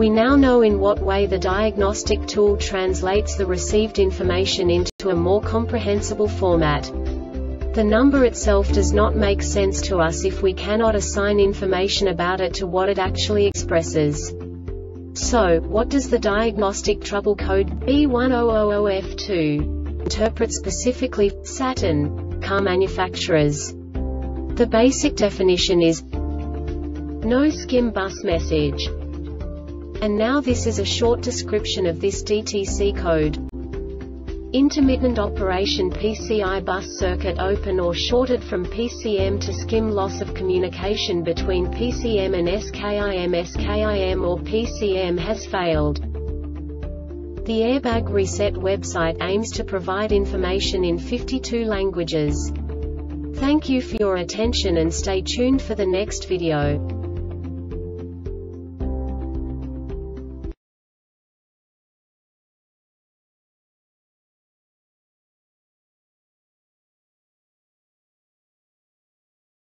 We now know in what way the diagnostic tool translates the received information into a more comprehensible format. The number itself does not make sense to us if we cannot assign information about it to what it actually expresses. So, what does the diagnostic trouble code B1000F2 interpret specifically Saturn car manufacturers? The basic definition is no skim bus message. And now this is a short description of this DTC code. Intermittent operation PCI bus circuit open or shorted from PCM to SKIM loss of communication between PCM and SKIM SKIM or PCM has failed. The Airbag Reset website aims to provide information in 52 languages. Thank you for your attention and stay tuned for the next video.